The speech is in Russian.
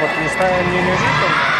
вот не ставим ни он